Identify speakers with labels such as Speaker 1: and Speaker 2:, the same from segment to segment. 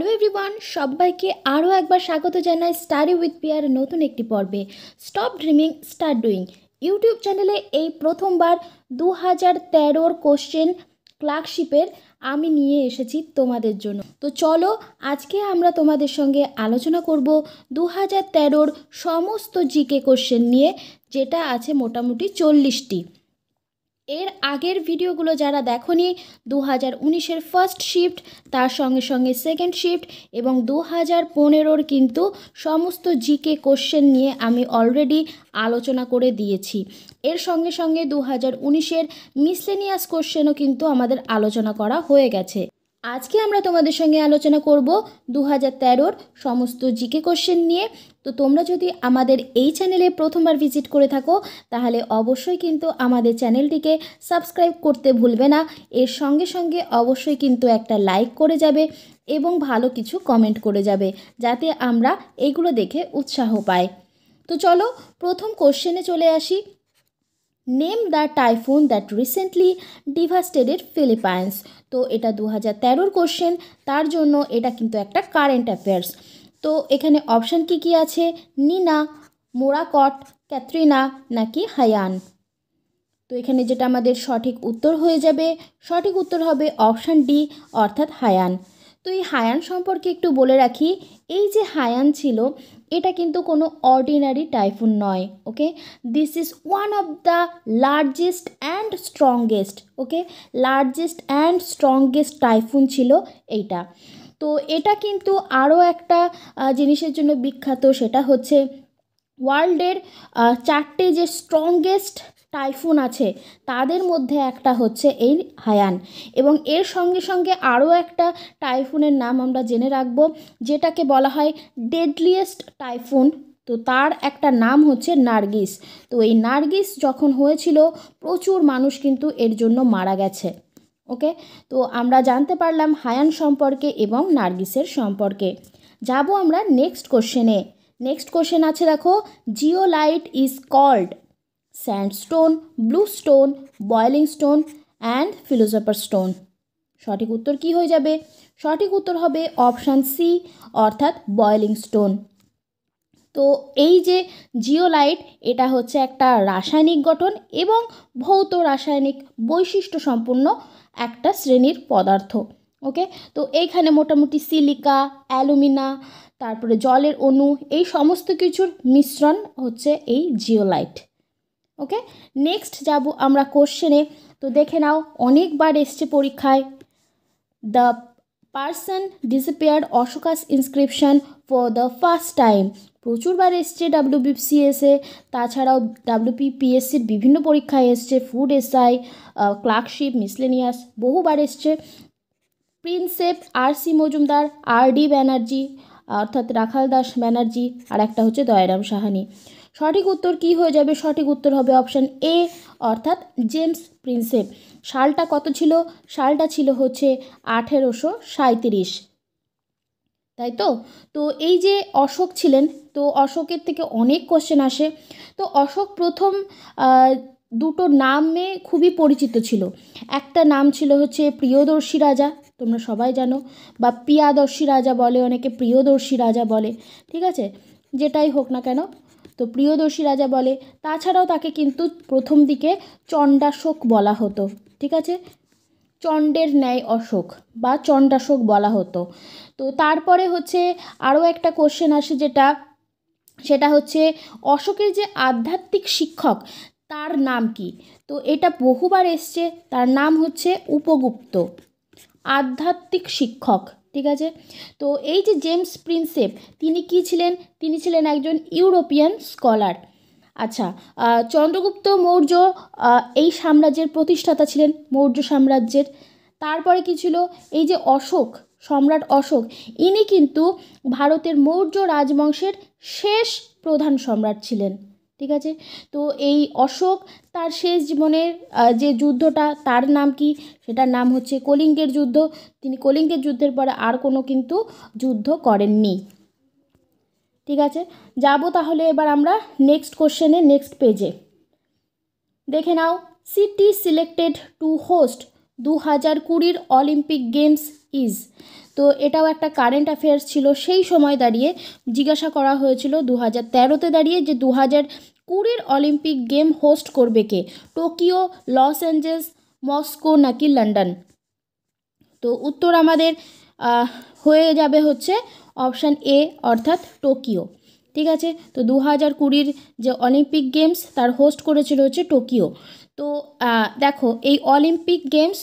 Speaker 1: Hello everyone সবাইকে আরও একবার স্বাগত জানাই স্টাডি উইথ পিয়ার নতুন একটি পর্বে। Stop dreaming start doing YouTube চ্যানেলে এই প্রথমবার দু হাজার তেরোর কোশ্চেন ক্লার্কশিপের আমি নিয়ে এসেছি তোমাদের জন্য। তো চলো, আজকে আমরা তোমাদের সঙ্গে আলোচনা করব দু হাজার তেরোর সমস্ত জিকে কোশ্চেন নিয়ে, যেটা আছে মোটামুটি চল্লিশটি। এর আগের ভিডিওগুলো যারা দেখনি দু হাজার উনিশের ফার্স্ট শিফট তার সঙ্গে সঙ্গে সেকেন্ড শিফট এবং দু হাজার পনেরোর কিন্তু সমস্ত জিকে কোশ্চেন নিয়ে আমি অলরেডি আলোচনা করে দিয়েছি। এর সঙ্গে সঙ্গে দু হাজার উনিশের মিসলেনিয়াস কোশ্চেনও কিন্তু আমাদের আলোচনা করা হয়ে গেছে। আজকে আমরা তোমাদের সঙ্গে আলোচনা করব দু হাজার তেরোর সমস্ত জিকে কোশ্চেন নিয়ে। তো তোমরা যদি আমাদের এই চ্যানেলে প্রথমবার ভিজিট করে থাকো, তাহলে অবশ্যই কিন্তু আমাদের চ্যানেলটিকে সাবস্ক্রাইব করতে ভুলবে না। এর সঙ্গে সঙ্গে অবশ্যই কিন্তু একটা লাইক করে যাবে এবং ভালো কিছু কমেন্ট করে যাবে, যাতে আমরা এগুলো দেখে উৎসাহ পাই। তো চলো প্রথম কোশ্চেনে চলে আসি। Name the typhoon that recently devastated Philippines. তো এটা দু হাজার তেরোর কোশ্চেন তার জন্য এটা কিন্তু একটা কারেন্ট অ্যাফেয়ার্স তো এখানে অপশান কি কি আছে? নিনা, মোরাকট, ক্যাথরিনা নাকি হায়ান? তো এখানে যেটা আমাদের সঠিক উত্তর হয়ে যাবে, সঠিক উত্তর হবে অপশান ডি অর্থাৎ হায়ান। তো এই হায়ান সম্পর্কে একটু বলে রাখি, এই যে হায়ান ছিল এটা কিন্তু কোনো অর্ডিনারি টাইফুন নয় okay this is one of the largest and strongest okay largest and strongest typhoon ছিল এইটা। তো এটা কিন্তু আরও একটা জিনিসের জন্য বিখ্যাত, সেটা হচ্ছে ওয়ার্ল্ডের চারটে যে স্ট্রংগেস্ট টাইফুন আছে। তাদের মধ্যে একটা হচ্ছে এই হায়ান। এবং এর সঙ্গে সঙ্গে আরও একটা টাইফুনের নাম আমরা জেনে রাখব, যেটাকে বলা হয় ডেডলিয়েস্ট টাইফুন। তো তার একটা নাম হচ্ছে নার্গিস। তো এই নার্গিস যখন হয়েছিল, প্রচুর মানুষ কিন্তু এর জন্য মারা গেছে। ওকে? তো আমরা জানতে পারলাম হায়ান সম্পর্কে এবং নার্গিসের সম্পর্কে। যাব আমরা নেক্সট কোশ্চেনে। নেক্সট কোশ্চেন আছে, দেখো, zeolite is called. Sandstone blue stone boiling stone and philosopher stone সঠিক উত্তর কি হয়ে যাবে? সঠিক উত্তর হবে অপশান সি অর্থাৎ বয়েলিং স্টোন তো এই যে জিওলাইট এটা হচ্ছে একটা রাসায়নিক গঠন এবং ভৌত রাসায়নিক বৈশিষ্ট্য সম্পূর্ণ একটা শ্রেণির পদার্থ ওকে তো এইখানে মোটামুটি সিলিকা অ্যালুমিনা তারপরে জলের অণু, এই সমস্ত কিছুর মিশ্রণ হচ্ছে এই জিওলাইট ওকে নেক্সট যাব আমরা কোশ্চেনে তো দেখে নাও, অনেকবার এসছে পরীক্ষায়। The person deciphered Ashoka's inscription for the first time প্রচুরবার এসছে ডাব্লিউবিপিসিএসে তাছাড়াও ডাব্লিউপিপিএসসির বিভিন্ন পরীক্ষায় এসছে। ফুড এসআই ক্লার্কশিপ মিসলেনিয়াস বহুবার এসছে। Prinsep R C Majumdar R D Banerjee অর্থাৎ রাখাল দাস ব্যানার্জি, আর একটা হচ্ছে দয়ারাম সাহানি। সঠিক উত্তর কি হয়ে যাবে? সঠিক উত্তর হবে অপশান এ, অর্থাৎ জেমস প্রিন্সেপ। সালটা কত ছিল? সালটা ছিল হচ্ছে আঠেরোশো সাঁত্রিশ তাই তো? তো এই যে অশোক ছিলেন, তো অশোকের থেকে অনেক কোশ্চেন আসে। তো অশোক প্রথম দুটো নামে খুবই পরিচিত ছিল। একটা নাম ছিল হচ্ছে প্রিয়দর্শী রাজা, তোমরা সবাই জানো, বা পিয়াদর্শী রাজা বলে অনেকে, প্রিয়দর্শী রাজা বলে, ঠিক আছে? যেটাই হোক না কেন তো প্রিয়দর্শী রাজা বলে, তাছাড়াও তাকে কিন্তু প্রথম দিকে চণ্ডাশোক বলা হতো, ঠিক আছে? চণ্ডের ন্যায় অশোক বা চণ্ডাশোক বলা হতো। তো তারপরে হচ্ছে আরও একটা কোশ্চেন আসে যেটা, সেটা হচ্ছে অশোকের যে আধ্যাত্মিক শিক্ষক, তার নাম কি? তো এটা বহুবার এসছে, তার নাম হচ্ছে উপগুপ্ত। আধ্যাত্মিক শিক্ষক। ঠিক আছে? তো এই যে জেমস প্রিন্সেপ তিনি কি ছিলেন? তিনি ছিলেন একজন ইউরোপিয়ান স্কলার আচ্ছা চন্দ্রগুপ্ত মৌর্য এই সাম্রাজ্যের প্রতিষ্ঠাতা ছিলেন মৌর্য সাম্রাজ্যের। তারপরে কি ছিল? এই যে অশোক, সম্রাট অশোক, ইনি কিন্তু ভারতের মৌর্য রাজবংশের শেষ প্রধান সম্রাট ছিলেন। ঠিক আছে? তো এই অশোক তার শেষ জীবনের যে যুদ্ধটা, তার নাম কি? সেটার নাম হচ্ছে কলিঙ্গের যুদ্ধ। তিনি কলিঙ্গের যুদ্ধের পরে আর কোনো কিন্তু যুদ্ধ করেননি। ঠিক আছে? যাব তাহলে এবার আমরা নেক্সট কোশ্চেনে নেক্সট পেজে দেখে নাও। সিটি সিলেক্টেড টু হোস্ট দু হাজার কুড়ির অলিম্পিক গেমস ইজ তো এটাও একটা কারেন্ট অ্যাফেয়ার্স ছিল। সেই সময় দাঁড়িয়ে জিজ্ঞাসা করা হয়েছিল দু হাজার তেরোতে দাঁড়িয়ে যে দু হাজার কুড়ির অলিম্পিক গেম হোস্ট করবে কে? টোকিও, লস অ্যাঞ্জেলস, মস্কো নাকি লন্ডন? তো উত্তর আমাদের হয়ে যাবে হচ্ছে অপশান এ অর্থাৎ টোকিও। ঠিক আছে? তো দু হাজার কুড়ির যে অলিম্পিক গেমস তার হোস্ট করেছিল হচ্ছে টোকিও। তো দেখো, এই অলিম্পিক গেমস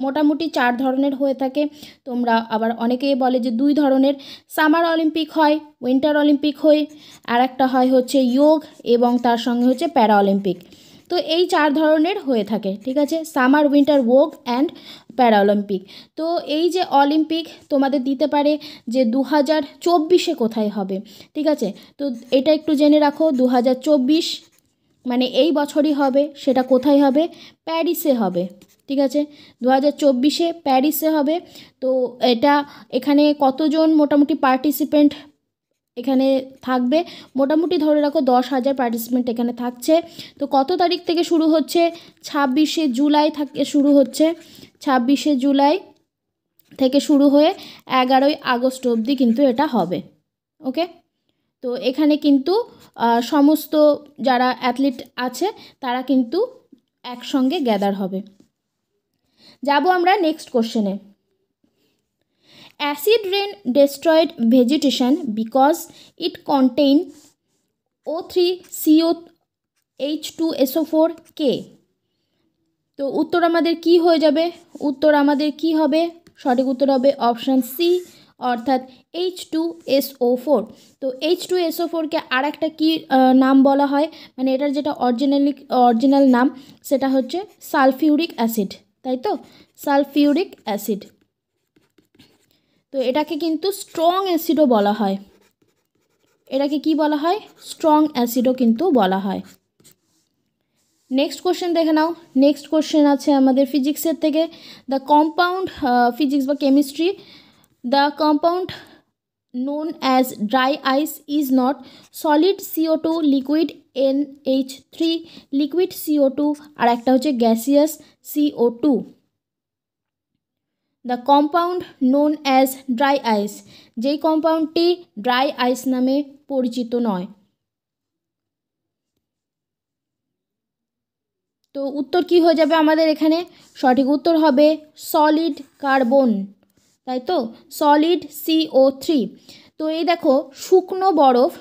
Speaker 1: মোটামুটি চার ধরনের হয়ে থাকে। তোমরা আবার অনেকেই বলে যে দুই ধরনের, সামার অলিম্পিক হয়, উইন্টার অলিম্পিক হয় আর একটা হয় হচ্ছে যোগ এবং তার সঙ্গে হচ্ছে প্যারা অলিম্পিক তো এই চার ধরনের হয়ে থাকে, ঠিক আছে? সামার, উইন্টার ওক অ্যান্ড প্যারাঅলিম্পিক। তো এই যে অলিম্পিক তোমাদের দিতে পারে যে দু হাজার চব্বিশে কোথায় হবে, ঠিক আছে? তো এটা একটু জেনে রাখো দু হাজার চব্বিশ মানে এই বছরই হবে, সেটা কোথায় হবে? প্যারিসে হবে। ঠিক আছে? দু হাজার চব্বিশে প্যারিসে হবে। তো এটা এখানে কতজন মোটামুটি পার্টিসিপেন্ট এখানে থাকবে? মোটামুটি ধরে রাখো দশ হাজার পার্টিসিপেন্ট এখানে থাকছে। তো কত তারিখ থেকে শুরু হচ্ছে? ছাব্বিশে জুলাই থাকে, শুরু হচ্ছে। ছাব্বিশে জুলাই থেকে শুরু হয়ে এগারোই আগস্ট অবধি কিন্তু এটা হবে। ওকে? তো এখানে কিন্তু সমস্ত যারা অ্যাথলিট আছে, তারা কিন্তু একসঙ্গে গ্যাদার হবে। যাব আমরা নেক্সট কোশ্চেনে Acid rain destroyed vegetation because it contained O3COH2SO4K তো উত্তর আমাদের কি হয়ে যাবে? উত্তর আমাদের কি হবে? সঠিক উত্তর হবে অপশান সি অর্থাৎ এইচ টু এসও ফোর তো এইচ টু এসও ফোরকে আর একটা কী নাম বলা হয়? মানে এটার যেটা অরিজিনালি অরিজিনাল নাম, সেটা হচ্ছে সালফিউরিক অ্যাসিড তাই তো? Sulphuric acid. তো এটাকে কিন্তু স্ট্রং অ্যাসিডও বলা হয়। এটাকে কি বলা হয়? স্ট্রং অ্যাসিডও কিন্তু বলা হয়। নেক্সট কোশ্চেন দেখে নাও। নেক্সট কোশ্চেন আছে আমাদের ফিজিক্সের থেকে। দ্য কম্পাউন্ড ফিজিক্স বা chemistry the compound is not solid CO two liquid N H three liquid CO two আর একটা হচ্ছে CO two the compound known as dry ice যেই কম্পাউন্ডটি ড্রাই আইস নামে পরিচিত নয়। তো উত্তর কি হয়ে যাবে আমাদের এখানে? সঠিক উত্তর হবে সলিড কার্বন তাই তো সলিড সিও থ্রি তো এই দেখো, শুকনো বরফ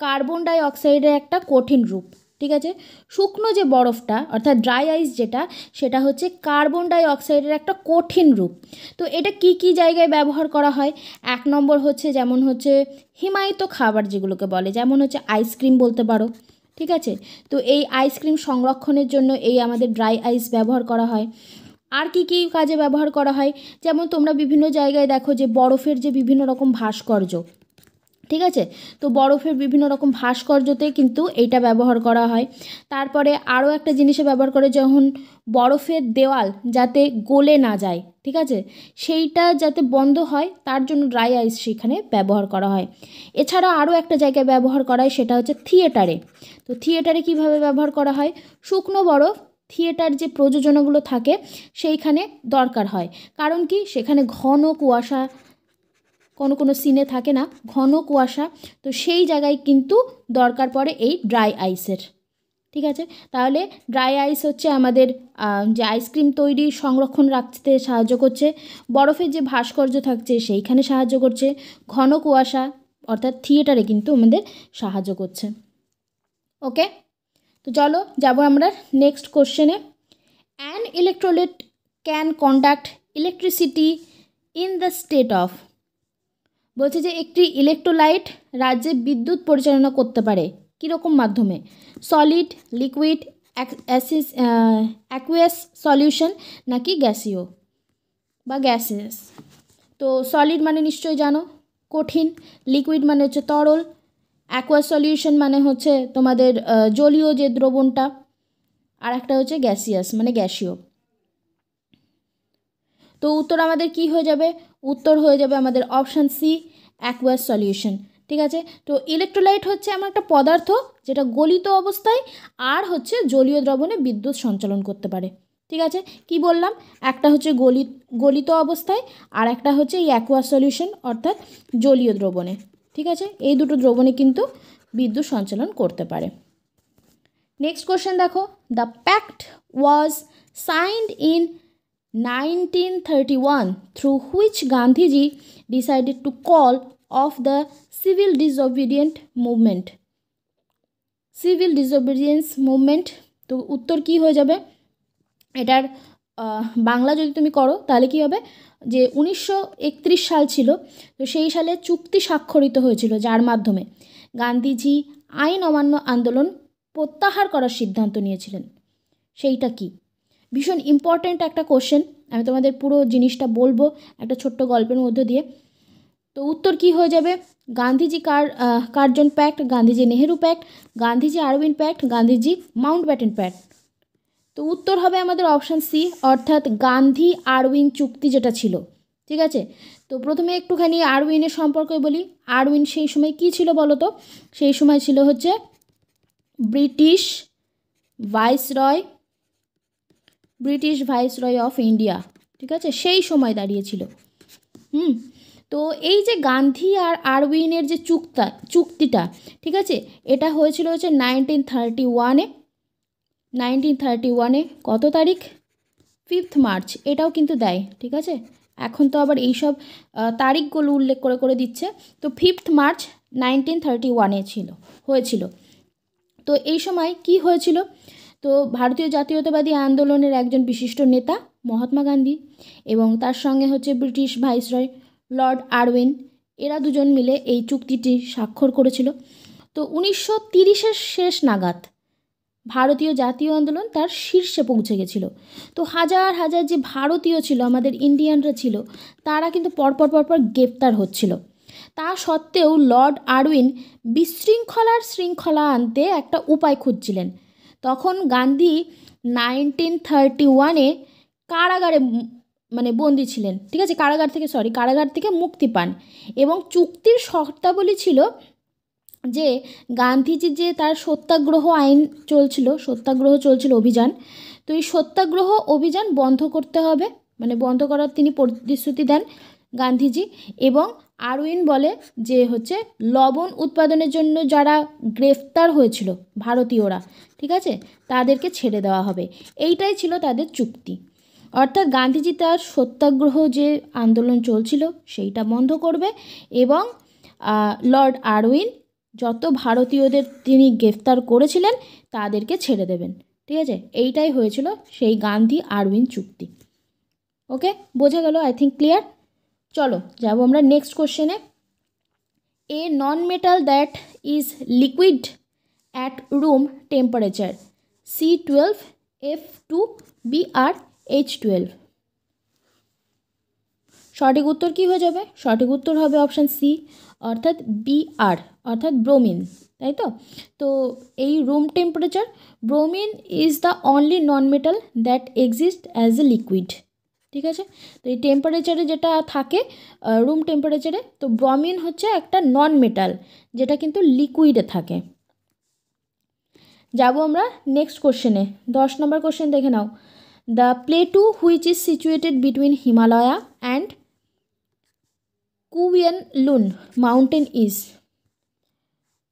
Speaker 1: কার্বন ডাই অক্সাইডের একটা কঠিন রূপ, ঠিক আছে? শুকনো যে বরফটা, অর্থাৎ ড্রাই আইস যেটা, সেটা হচ্ছে কার্বন ডাই অক্সাইডের একটা কঠিন রূপ। তো এটা কি কি জায়গায় ব্যবহার করা হয়? এক নম্বর হচ্ছে, যেমন হচ্ছে হিমায়িত খাবার যেগুলোকে বলে, যেমন হচ্ছে আইসক্রিম বলতে পারো, ঠিক আছে? তো এই আইসক্রিম সংরক্ষণের জন্য এই আমাদের ড্রাই আইস ব্যবহার করা হয়। আর কি কি কাজে ব্যবহার করা হয়? যেমন তোমরা বিভিন্ন জায়গায় দেখো যে বরফের যে বিভিন্ন রকম ভাস্কর্য, ঠিক আছে? তো বরফের বিভিন্ন রকম ভাস্কর্যতে কিন্তু এইটা ব্যবহার করা হয়। তারপরে আরও একটা জিনিসে ব্যবহার করে যখন বরফের দেওয়াল যাতে গলে না যায়, ঠিক আছে? সেইটা যাতে বন্ধ হয়, তার জন্য ড্রাই আইস সেখানে ব্যবহার করা হয়। এছাড়া আরও একটা জায়গায় ব্যবহার করা হয়, সেটা হচ্ছে থিয়েটারে। তো থিয়েটারে কীভাবে ব্যবহার করা হয়? শুকনো বরফ থিয়েটার যে প্রযোজনাগুলো থাকে, সেইখানে দরকার হয়। কারণ কি? সেখানে ঘন কুয়াশা, কোনো কোনো সিনে থাকে না, ঘন কুয়াশা। তো সেই জায়গায় কিন্তু দরকার পড়ে এই ড্রাই আইসের ঠিক আছে? তাহলে ড্রাই আইস হচ্ছে আমাদের যে আইসক্রিম তৈরি, সংরক্ষণ রাখতে সাহায্য করছে। বরফের যে ভাস্কর্য থাকছে, সেইখানে সাহায্য করছে। ঘন কুয়াশা, অর্থাৎ থিয়েটারে কিন্তু আমাদের সাহায্য করছে। ওকে? তো চলো যাব আমরা নেক্সট কোশ্চেনে an electrolyte can conduct electricity in the state of বলছে যে একটি ইলেকট্রোলাইট রাজ্যে বিদ্যুৎ পরিচালনা করতে পারে, কীরকম মাধ্যমে? Solid liquid as is aqueous solution নাকি গ্যাসীয় বা গ্যাসেস তো সলিড মানে নিশ্চয়ই জানো, কঠিন। লিকুইড মানে হচ্ছে তরল। অ্যাকোয়াস সলিউশন মানে হচ্ছে তোমাদের জলীয় যে দ্রবণটা, আর একটা হচ্ছে গ্যাসিয়াস মানে গ্যাসীয়। তো উত্তর আমাদের কি হয়ে যাবে? উত্তর হয়ে যাবে আমাদের অপশান সি অ্যাকোয়াস সলিউশন ঠিক আছে? তো ইলেকট্রোলাইট হচ্ছে এমন একটা পদার্থ যেটা গলিত অবস্থায় আর হচ্ছে জলীয় দ্রবণে বিদ্যুৎ সঞ্চালন করতে পারে, ঠিক আছে? কি বললাম? একটা হচ্ছে গলি, গলিত অবস্থায় আর একটা হচ্ছে এই অ্যাকোয়া সলিউশন অর্থাৎ জলীয় দ্রবণে। ঠিক আছে? এই দুটো দ্রবণে কিন্তু বিদ্যুৎ সঞ্চালন করতে পারে। নেক্সট কোশ্চেন দেখো। The pact was signed in nineteen through which Gandhiji decided to call off the civil disobedient movement civil disobedience movement তো উত্তর কি হয়ে যাবে? এটার বাংলা যদি তুমি করো, তাহলে কি হবে? যে উনিশশো একত্রিশ সাল ছিল, তো সেই সালে চুক্তি স্বাক্ষরিত হয়েছিল যার মাধ্যমে গান্ধীজি আইন অমান্য আন্দোলন প্রত্যাহার করার সিদ্ধান্ত নিয়েছিলেন। সেইটা কি? ভীষণ ইম্পর্ট্যান্ট একটা কোশ্চেন আমি তোমাদের পুরো জিনিসটা বলব একটা ছোট্ট গল্পের মধ্যে দিয়ে। তো উত্তর কি হয়ে যাবে? গান্ধীজি কার Curzon pact Gandhiji Nehru pact Gandhiji Irwin pact Gandhiji Mountbatten pact তো উত্তর হবে আমাদের অপশান সি অর্থাৎ গান্ধী আরউইন চুক্তি যেটা ছিল, ঠিক আছে? তো প্রথমে একটুখানি আরউইনের সম্পর্কে বলি। আরউইন সেই সময় কি ছিল বলো তো সেই সময় ছিল হচ্ছে British viceroy British viceroy of India, ঠিক আছে? সেই সময় দাঁড়িয়েছিল। হুম? তো এই যে গান্ধী আর আরউইনের যে চুক্তা, চুক্তিটা, ঠিক আছে? এটা হয়েছিল হচ্ছে নাইনটিন থার্টি ওয়ানে নাইনটিন থার্টি ওয়ানে কত তারিখ? ফিফথ মার্চ, এটাও কিন্তু দেয়, ঠিক আছে? এখন তো আবার এইসব তারিখগুলো উল্লেখ করে করে দিচ্ছে। তো ফিফথ মার্চ নাইনটিন থার্টি ওয়ানে ছিল, হয়েছিল। তো এই সময় কি হয়েছিল? তো ভারতীয় জাতীয়তাবাদী আন্দোলনের একজন বিশিষ্ট নেতা, মহাত্মা গান্ধী, এবং তার সঙ্গে হচ্ছে ব্রিটিশ ভাইসরয় লর্ড আরউইন, এরা দুজন মিলে এই চুক্তিটি স্বাক্ষর করেছিল। তো উনিশশো তিরিশের শেষ নাগাদ ভারতীয় জাতীয় আন্দোলন তার শীর্ষে পৌঁছে গেছিল। তো হাজার হাজার যে ভারতীয় ছিল, আমাদের ইন্ডিয়ানরা ছিল, তারা কিন্তু পরপর পরপর গ্রেপ্তার হচ্ছিল। তা সত্ত্বেও লর্ড আরউইন বিশৃঙ্খলার শৃঙ্খলা আনতে একটা উপায় খুঁজছিলেন। তখন গান্ধী নাইনটিন থার্টি ওয়ানে কারাগারে মানে বন্দি ছিলেন। ঠিক আছে, কারাগার থেকে সরি কারাগার থেকে মুক্তি পান এবং চুক্তির শর্তাবলী ছিল যে গান্ধীজি যে তার সত্যাগ্রহ আইন চলছিল, সত্যাগ্রহ চলছিল অভিযান, তো এই সত্যাগ্রহ অভিযান বন্ধ করতে হবে। মানে বন্ধ করার তিনি প্রতিশ্রুতি দেন গান্ধীজি এবং আরউইন বলে যে হচ্ছে লবণ উৎপাদনের জন্য যারা গ্রেফতার হয়েছিল ভারতীয়রা, ঠিক আছে? তাদেরকে ছেড়ে দেওয়া হবে। এইটাই ছিল তাদের চুক্তি। অর্থাৎ গান্ধীজি তার সত্যাগ্রহ যে আন্দোলন চলছিল, সেইটা বন্ধ করবে এবং লর্ড আরউইন যত ভারতীয়দের তিনি গ্রেফতার করেছিলেন, তাদেরকে ছেড়ে দেবেন। ঠিক আছে? এইটাই হয়েছিল সেই গান্ধী আরউইন চুক্তি। ওকে? বোঝা গেল? আই থিঙ্ক ক্লিয়ার চলো, যাব আমরা নেক্সট কোশ্চেনে এ। Non metal that is liquid at room temperature C twelve F two B R H twelve সঠিক উত্তর কী হয়ে যাবে? সঠিক উত্তর হবে অপশান সি অর্থাৎ বি আর অর্থাৎ ব্রোমিন তাই তো? তো এই room temperature bromine is the only non metal that exist as a liquid ঠিক আছে? তো এই টেম্পারেচারে যেটা থাকে রুম টেম্পারেচারে তো ব্রমিন হচ্ছে একটা নন মেটাল যেটা কিন্তু লিকুইডে থাকে। যাব আমরা নেক্সট কোশ্চেনে দশ নম্বর কোশ্চেন দেখে নাও। The plateau which is situated between Himalaya and Kunlun mountain is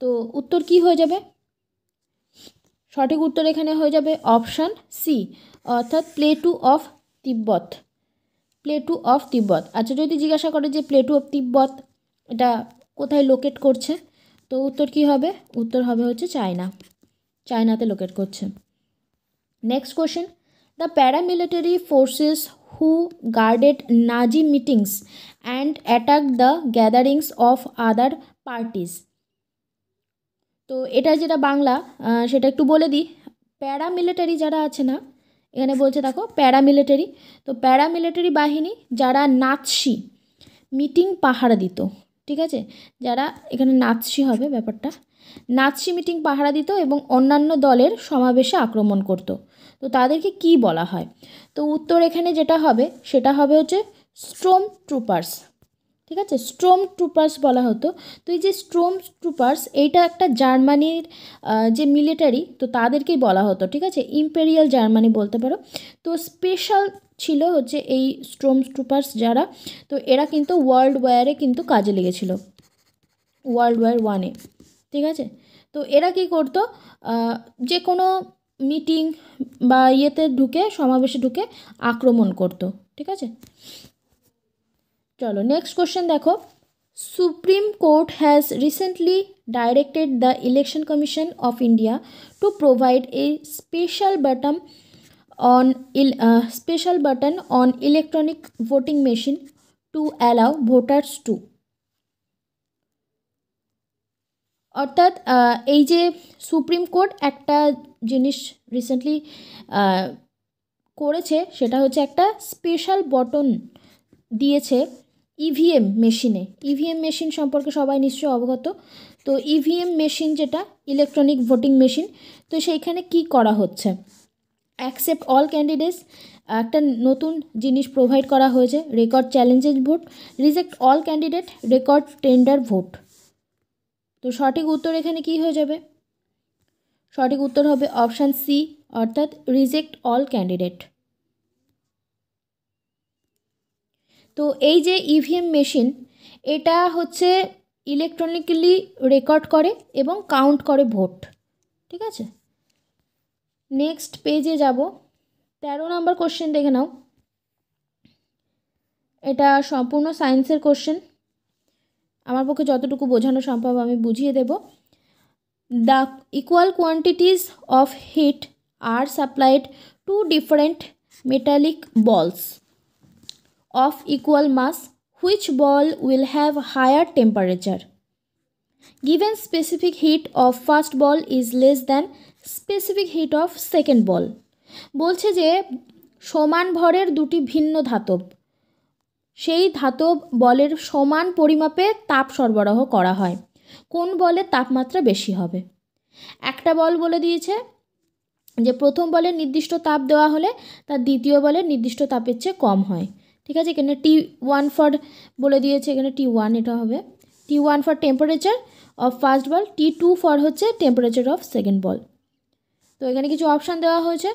Speaker 1: তো উত্তর কি হয়ে যাবে? সঠিক উত্তর এখানে হয়ে যাবে অপশান সি অর্থাৎ plateau of Tibet plateau of Tibet আচ্ছা যদি জিজ্ঞাসা করে যে প্লেটু অফ তিব্বত এটা কোথায় লোকেট করছে, তো উত্তর কি হবে? উত্তর হবে হচ্ছে চায়না চায়নাতে লোকেট করছে। Next question the paramilitary forces who guarded Nazi meetings and attack the gatherings of other parties তো এটা যেটা বাংলা সেটা একটু বলে দিই। প্যারামিলিটারি যারা আছে না, এখানে বলছে দেখো প্যারামিলিটারি তো প্যারামিলিটারি বাহিনী যারা নাৎসি মিটিং পাহারা দিত, ঠিক আছে? যারা এখানে নাৎসি হবে ব্যাপারটা। নাৎসি মিটিং পাহারা দিত এবং অন্যান্য দলের সমাবেশে আক্রমণ করত। তো তাদেরকে কি বলা হয়? তো উত্তর এখানে যেটা হবে, সেটা হবে হচ্ছে স্ট্রোম ট্রুপার্স ঠিক আছে? স্ট্রোম ট্রুপার্স বলা হতো। তো এই যে স্ট্রোম ট্রুপার্স এইটা একটা জার্মানির যে মিলিটারি তো তাদেরকেই বলা হতো, ঠিক আছে? ইম্পেরিয়াল জার্মানি বলতে পারো। তো স্পেশাল ছিল হচ্ছে এই স্ট্রোম ট্রুপার্স যারা, তো এরা কিন্তু ওয়ার্ল্ড ওয়ারে কিন্তু কাজে লেগেছিল। ওয়ার্ল্ড ওয়ার ওয়ানে ঠিক আছে? তো এরা কী করতো? যে কোনো মিটিং বা ইয়েতে ঢুকে, সমাবেশে ঢুকে আক্রমণ করতো, ঠিক আছে? চলো নেক্সট কোশ্চেন দেখো। Supreme Court has recently directed the Election Commission of India to provide a special button on special button on electronic voting machine to allow voters to অর্থাৎ এই যে সুপ্রিম কোর্ট একটা জিনিস রিসেন্টলি করেছে, সেটা হচ্ছে একটা স্পেশাল বটন দিয়েছে। ইভিএম মেশিনে ইভিএম মেশিন সম্পর্কে সবাই নিশ্চয়ই অবগত। তো ইভিএম মেশিন যেটা ইলেকট্রনিক ভোটিং মেশিন তো সেইখানে কি করা হচ্ছে? অ্যাকসেপ্ট অল ক্যান্ডিডেটস একটা নতুন জিনিস প্রোভাইড করা হয়েছে record challenges vote reject all candidate record tender vote তো সঠিক উত্তর এখানে কি হয়ে যাবে? সঠিক উত্তর হবে অপশান সি অর্থাৎ রিজেক্ট অল ক্যান্ডিডেট তো এই যে ইভিএম মেশিন এটা হচ্ছে ইলেকট্রনিক্যালি রেকর্ড করে এবং কাউন্ট করে ভোট, ঠিক আছে? নেক্সট পেজে যাব। তেরো নম্বর কোশ্চেন দেখে নাও। এটা সম্পূর্ণ সায়েন্সের কোশ্চেন আমার পক্ষে যতটুকু বোঝানো সম্ভব আমি বুঝিয়ে দেব। The equal quantities of heat are supplied to different metallic balls of equal mass, which ball will have higher temperature. Given specific heat of first ball is less than specific heat of second ball. বলছে যে, সমান ভরের দুটি ভিন্ন ধাতব। সেই ধাতব বলের সমান পরিমাপে তাপ সরবরাহ করা হয়। কোন বলের তাপমাত্রা বেশি হবে? একটা বল বলে দিয়েছে যে, প্রথম বলের নির্দিষ্ট তাপ দেওয়া হলে তার দ্বিতীয় বলের নির্দিষ্ট তাপের চেয়ে কম হয়। ঠিক আছে? এখানে টি ওয়ান ফর বলে দিয়েছে, এখানে টি ওয়ান এটা হবে। T one for temperature of first ball T two for হচ্ছে টেম্পারেচার অফ সেকেন্ড বল তো এখানে কিছু অপশান দেওয়া হয়েছে।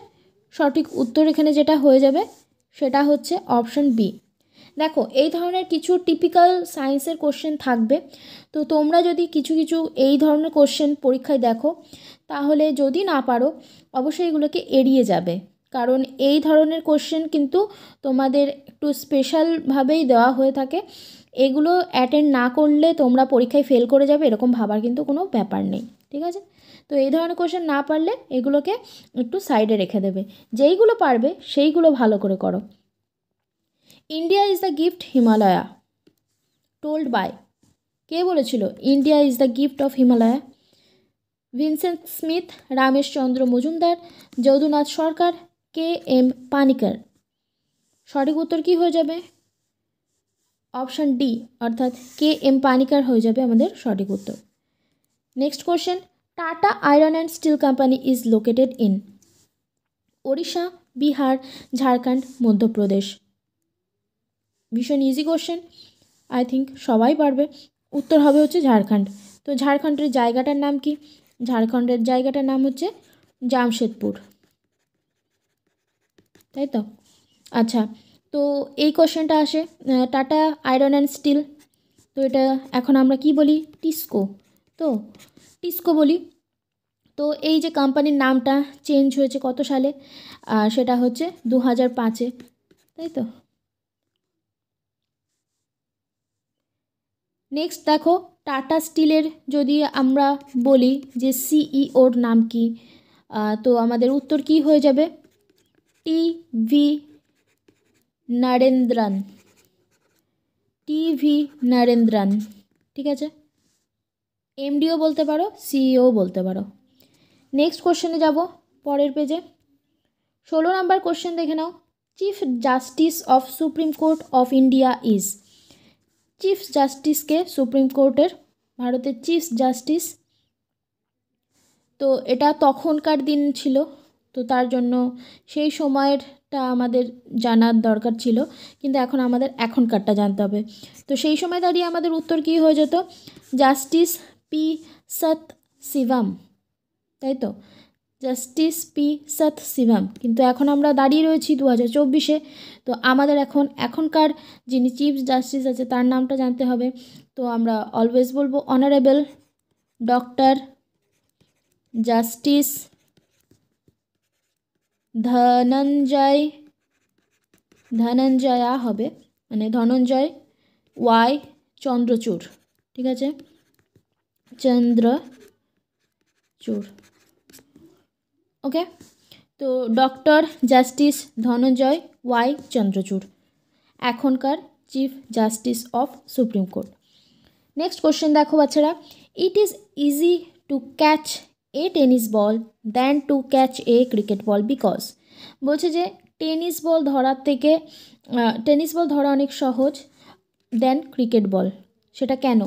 Speaker 1: সঠিক উত্তর এখানে যেটা হয়ে যাবে, সেটা হচ্ছে অপশান বি দেখো, এই ধরনের কিছু টিপিক্যাল সায়েন্সের কোশ্চেন থাকবে। তো তোমরা যদি কিছু কিছু এই ধরনের কোশ্চেন পরীক্ষায় দেখো, তাহলে যদি না পারো, অবশ্যই এগুলোকে এড়িয়ে যাবে। কারণ এই ধরনের কোশ্চেন কিন্তু তোমাদের একটু স্পেশালভাবেই দেওয়া হয়ে থাকে। এগুলো অ্যাটেন্ড না করলে তোমরা পরীক্ষায় ফেল করে যাবে, এরকম ভাবার কিন্তু কোনো ব্যাপার নেই, ঠিক আছে? তো এই ধরনের কোশ্চেন না পারলে এগুলোকে একটু সাইডে রেখে দেবে। যেইগুলো পারবে, সেইগুলো ভালো করে করো। India is the gift Himalaya told by কে বলেছিল? India is the gift of Himalaya Vincent Smith Rameshchandra Majumdar Jadunath Sarkar K M Panikkar সঠিক উত্তর কী হয়ে যাবে? অপশান ডি অর্থাৎ কে এম পানিকার হয়ে যাবে আমাদের সঠিক উত্তর। Next question Tata iron and steel company is located in Odisha Bihar Jharkhand Madhya Pradesh ভীষণ ইজি কোশ্চেন আই থিঙ্ক সবাই পারবে। উত্তর হবে হচ্ছে ঝাড়খণ্ড। তো ঝাড়খণ্ডের জায়গাটার নাম কি? ঝাড়খণ্ডের জায়গাটার নাম হচ্ছে জামশেদপুর। তাই তো? আচ্ছা তো এই কোশ্চেনটা আসে টাটা, আয়রন অ্যান্ড স্টিল। তো এটা এখন আমরা কি বলি? টিস্কো। তো টিস্কো বলি। তো এই যে কোম্পানির নামটা চেঞ্জ হয়েছে কত সালে? সেটা হচ্ছে দু হাজার পাঁচে। তাই তো? নেক্সট দেখো, টাটা স্টিলের যদি আমরা বলি যে সিইওর নাম কি? তো আমাদের উত্তর কি হয়ে যাবে? T V Narendran. T V Narendran, ঠিক আছে? এমডিও বলতে পারো, সিইও বলতে পারো। নেক্সট কোশ্চেনে যাব, পরের পেজে ষোলো নম্বর কোশ্চেন দেখে নাও। Chief justice of supreme court of India is chief জাস্টিসকে supreme কোর্টের ভারতের চিফ জাস্টিস তো এটা তখনকার দিন ছিল। তো তার জন্য সেই সময়েরটা আমাদের জানার দরকার ছিল। কিন্তু এখন আমাদের এখনকারটা জানতে হবে। তো সেই সময় দাঁড়িয়ে আমাদের উত্তর কী হয়ে যেত? জাস্টিস পি সৎ শিবাম। তাই তো? জাস্টিস পি সৎ শিবাম। কিন্তু এখন আমরা দাঁড়িয়ে রয়েছি দু হাজার চব্বিশে। তো আমাদের এখন এখনকার যিনি চিফ জাস্টিস আছে তার নামটা জানতে হবে। তো আমরা অলওয়েজ বলব honourable doctor justice Dhananjay, Dhananjaya হবে মানে ধনঞ্জয়, ওয়াই, চন্দ্রচূড়, ঠিক আছে? চন্দ্রচূড়, ওকে? তো doctor justice Dhananjay, Y, Chandrachud, এখনকার chief justice of supreme court. Next question দেখো বাচ্চারা it is easy to catch a tennis ball than to catch a cricket ball because বলছে যে টেনিস বল ধরার থেকে টেনিস বল ধরা অনেক সহজ দেন ক্রিকেট বল সেটা কেন?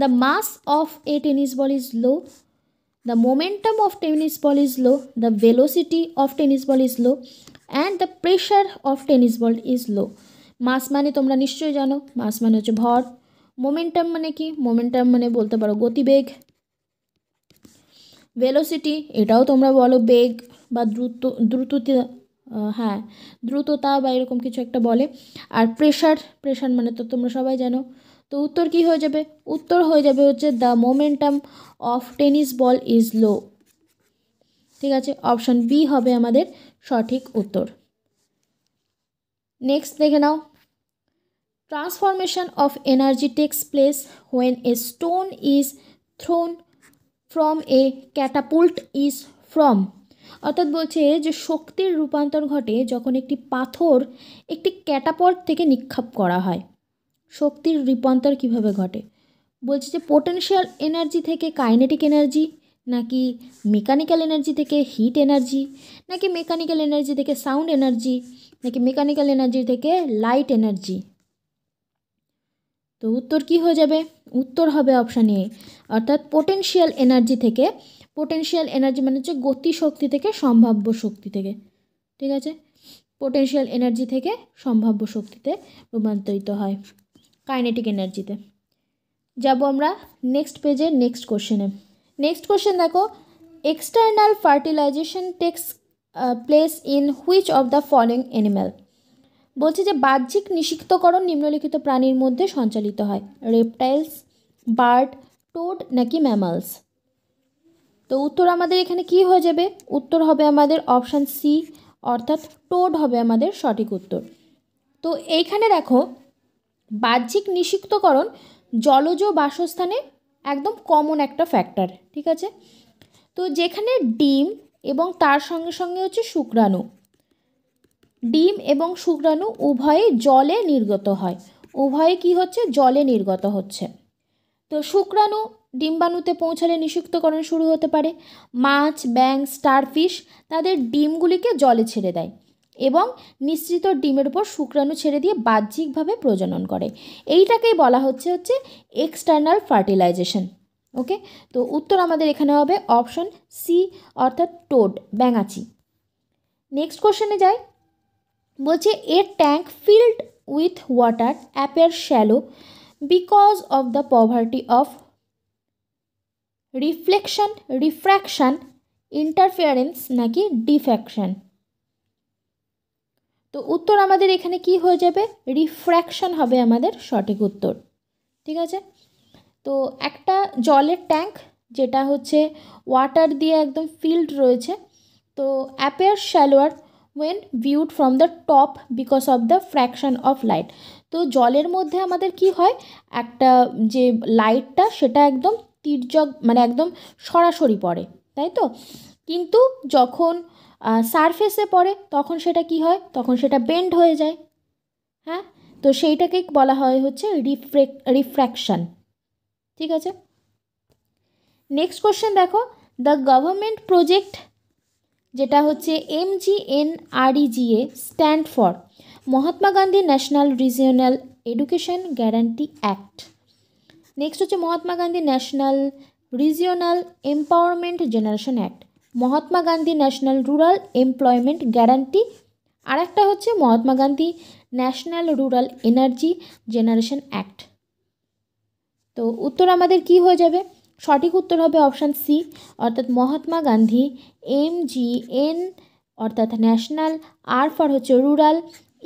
Speaker 1: The mass of a tennis ball is low the momentum of tennis ball is low the velocity of tennis ball is low and the pressure of tennis ball is low mass মানে তোমরা নিশ্চয়ই জানো মাস মানে হচ্ছে ভর। Momentum মানে কি? Momentum মানে বলতে পারো গতিবেগ। ভেলোসিটি এটাও তোমরা বলো, বেগ বা দ্রুত, দ্রুততা হ্যাঁ দ্রুততা বা এরকম কিছু একটা বলে। আর প্রেশার প্রেশার মানে তো তোমরা সবাই জানো। তো উত্তর কি হয়ে যাবে? উত্তর হয়ে যাবে হচ্ছে the momentum of tennis ball is low ঠিক আছে? অপশান বি হবে আমাদের সঠিক উত্তর। নেক্সট দেখে নাও। Transformation of energy takes place when a stone is thrown from a catapult is from অর্থাৎ বলছে যে শক্তির রূপান্তর ঘটে যখন একটি পাথর একটি ক্যাটাপল্ট থেকে নিক্ষেপ করা হয়। শক্তির রূপান্তর কীভাবে ঘটে? বলছে যে পোটেনশিয়াল এনার্জি থেকে কাইনেটিক এনার্জি নাকি মেকানিক্যাল এনার্জি থেকে হিট এনার্জি নাকি মেকানিক্যাল এনার্জি থেকে সাউন্ড এনার্জি নাকি মেকানিক্যাল এনার্জি থেকে লাইট এনার্জি তো উত্তর কি হয়ে যাবে? উত্তর হবে অপশান এ অর্থাৎ পোটেনশিয়াল এনার্জি থেকে পোটেনশিয়াল এনার্জি মানে হচ্ছে গতি শক্তি থেকে, সম্ভাব্য শক্তি থেকে, ঠিক আছে? পোটেনশিয়াল এনার্জি থেকে সম্ভাব্য শক্তিতে রূপান্তরিত হয় কাইনেটিক এনার্জিতে যাব আমরা নেক্সট পেজে নেক্সট কোশ্চেনে নেক্সট কোশ্চেন দেখো external fertilization takes place in which of the following animal বলছে যে বাহ্যিক নিষিক্তকরণ নিম্নলিখিত প্রাণীর মধ্যে সঞ্চালিত হয়। রেপটাইলস বার্ড টোড নাকি ম্যামালস তো উত্তর আমাদের এখানে কি হয়ে যাবে? উত্তর হবে আমাদের অপশান সি অর্থাৎ টোড হবে আমাদের সঠিক উত্তর। তো এইখানে দেখো, বাহ্যিক নিষিক্তকরণ জলজ বাসস্থানে একদম কমন একটা ফ্যাক্টর ঠিক আছে? তো যেখানে ডিম এবং তার সঙ্গে সঙ্গে হচ্ছে শুক্রাণু ডিম এবং শুক্রাণু উভয়ে জলে নির্গত হয়। উভয়ে কি হচ্ছে? জলে নির্গত হচ্ছে। তো শুক্রাণু ডিম্বাণুতে পৌঁছালে নিষিক্তকরণ শুরু হতে পারে। মাছ ব্যাং স্টারফিশ তাদের ডিমগুলিকে জলে ছেড়ে দেয় এবং নিশ্চিত ডিমের উপর শুক্রাণু ছেড়ে দিয়ে বাহ্যিকভাবে প্রজনন করে। এইটাকেই বলা হচ্ছে হচ্ছে এক্সটার্নাল ফার্টিলাইজেশন ওকে? তো উত্তর আমাদের এখানে হবে অপশন সি অর্থাৎ টোড, ব্যাঙাচি। নেক্সট কোশ্চেনে যাই। বলছে a tank filled with water appear shallow because of the poverty of reflection, refraction, interference নাকি ডিফ্যাকশন তো উত্তর আমাদের এখানে কি হয়ে যাবে? রিফ্র্যাকশন হবে আমাদের সঠিক উত্তর। ঠিক আছে? তো একটা জলের ট্যাঙ্ক, যেটা হচ্ছে ওয়াটার দিয়ে একদম ফিল্ড রয়েছে, তো appear shallower when viewed from the top because of the fraction of light তো জলের মধ্যে আমাদের কি হয়? একটা যে লাইটটা সেটা একদম তির্যক মানে একদম সরাসরি পড়ে, তাই তো? কিন্তু যখন সারফেসে পড়ে, তখন সেটা কি হয়? তখন সেটা বেন্ড হয়ে যায় হ্যাঁ? তো সেইটাকেই বলা হয় হচ্ছে রিফ্রেক রিফ্র্যাকশান ঠিক আছে? নেক্সট কোশ্চেন দেখো দ্য গভর্নমেন্ট প্রজেক্ট যেটা হচ্ছে M G N R E G A stand for Mahatma Gandhi national regional education guarantee act. Next হচ্ছে Mahatma Gandhi national regional empowerment generation act. Mahatma Gandhi national rural employment guarantee. আর একটা হচ্ছে Mahatma Gandhi national rural energy generation act. তো উত্তর আমাদের কি হয়ে যাবে? সঠিক উত্তর হবে অপশান সি, অর্থাৎ Mahatma Gandhi, M G N, অর্থাৎ ন্যাশনাল, আর ফর হচ্ছে রুরাল,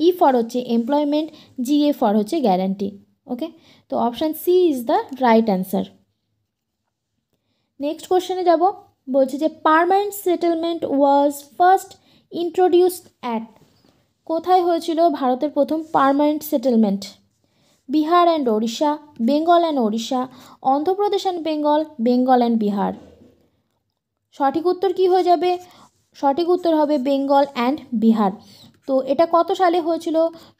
Speaker 1: ই ফর হচ্ছে এমপ্লয়মেন্ট, জি এ ফর হচ্ছে গ্যারান্টি, ওকে? তো option C is the right answer. Next কোশ্চেনে যাব, বলছে যে permanent settlement was first introduced at, কোথায় হয়েছিল ভারতের প্রথম permanent settlement? Bihar and Odisha Bengal and Odisha Andhra Pradesh and Bengal Bengal and Bihar সঠিক উত্তর কি হয়ে যাবে? সঠিক উত্তর হবে বেঙ্গল অ্যান্ড বিহার তো এটা কত সালে হয়েছিল?